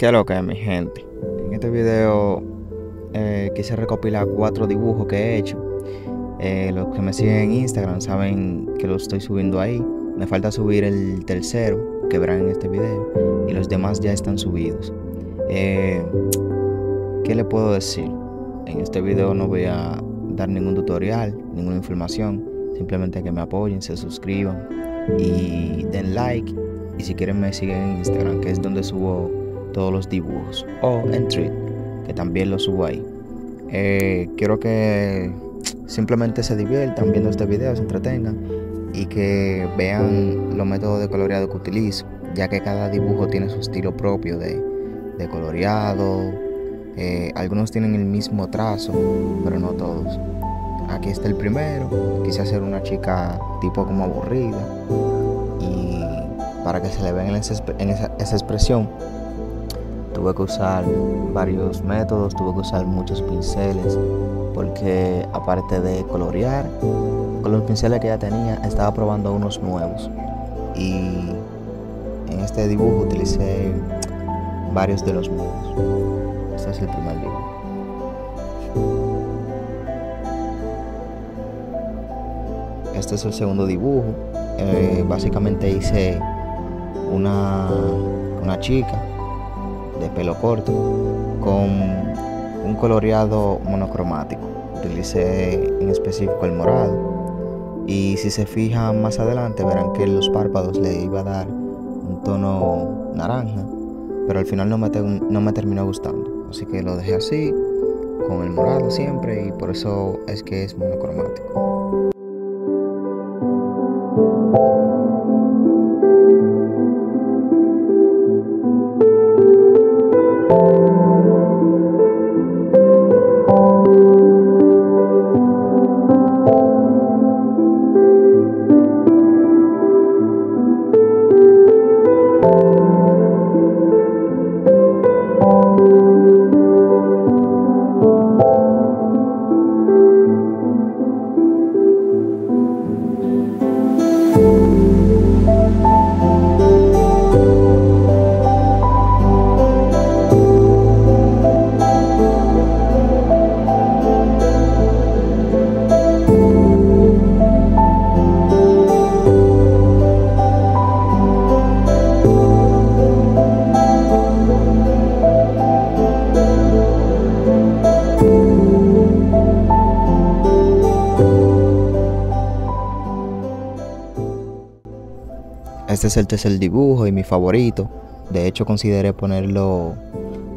¿Qué lo que es mi gente? En este video eh, quise recopilar cuatro dibujos que he hecho. Eh, los que me siguen en Instagram saben que lo estoy subiendo ahí. Me falta subir el tercero que verán en este video y los demás ya están subidos. Eh, ¿Qué le puedo decir? En este video no voy a dar ningún tutorial, ninguna información. Simplemente que me apoyen, se suscriban y den like. Y si quieren me siguen en Instagram, que es donde subo todos los dibujos. O en Tweet, que también lo subo ahí. Eh, quiero que simplemente se diviertan viendo este video, se entretengan y que vean los métodos de coloreado que utilizo, ya que cada dibujo tiene su estilo propio de, de coloreado. Eh, algunos tienen el mismo trazo, pero no todos. Aquí está el primero. Quise hacer una chica tipo como aburrida. Y para que se le vea en esa, esa expresión, tuve que usar varios métodos, tuve que usar muchos pinceles, porque aparte de colorear, con los pinceles que ya tenía, estaba probando unos nuevos. Y en este dibujo utilicé varios de los nuevos. Este es el primer dibujo. Este es el segundo dibujo. Eh, básicamente hice una, una chica de pelo corto con un coloreado monocromático. Utilicé en específico el morado. Y si se fijan más adelante verán que los párpados le iba a dar un tono naranja. Pero al final no me, no me terminó gustando. Así que lo dejé así, con el morado siempre. Y por eso es que es monocromático. Este es el tercer dibujo y mi favorito. De hecho, consideré ponerlo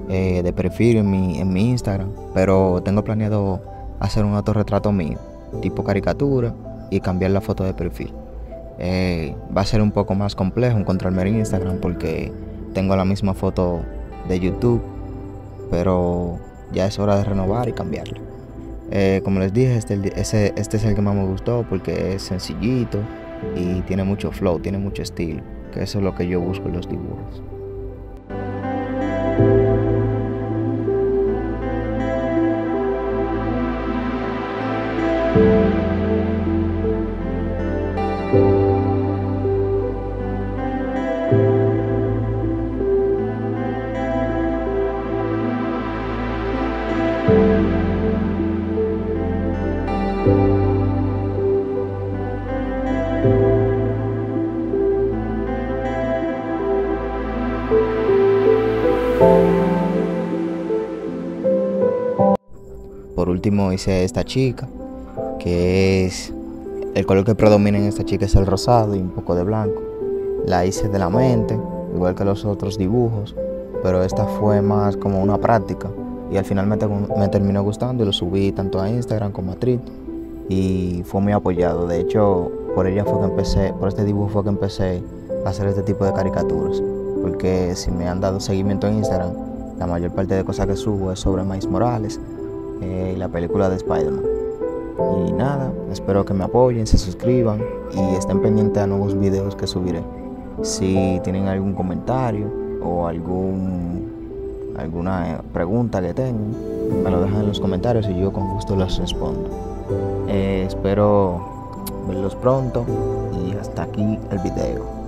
eh, de perfil en mi, en mi Instagram. Pero tengo planeado hacer un autorretrato mío, tipo caricatura, y cambiar la foto de perfil. Eh, va a ser un poco más complejo encontrarme en Instagram porque tengo la misma foto de YouTube. Pero ya es hora de renovar y cambiarla. Eh, como les dije, este, este, es el que más me gustó porque es sencillito y tiene mucho flow, tiene mucho estilo, que eso es lo que yo busco en los dibujos. Por último hice esta chica, que es el color que predomina en esta chica es el rosado y un poco de blanco. La hice de la mente, igual que los otros dibujos, pero esta fue más como una práctica y al final me, terminó gustando y lo subí tanto a Instagram como a Trit y fue muy apoyado. De hecho, por ella fue que empecé, por este dibujo fue que empecé a hacer este tipo de caricaturas, porque si me han dado seguimiento en Instagram, la mayor parte de cosas que subo es sobre Miles Morales eh, la película de Spider-Man. Y nada, espero que me apoyen, se suscriban y estén pendientes a nuevos videos que subiré. Si tienen algún comentario o algún alguna pregunta que tengan, me lo dejan en los comentarios y yo con gusto les respondo. Eh, espero verlos pronto y hasta aquí el video.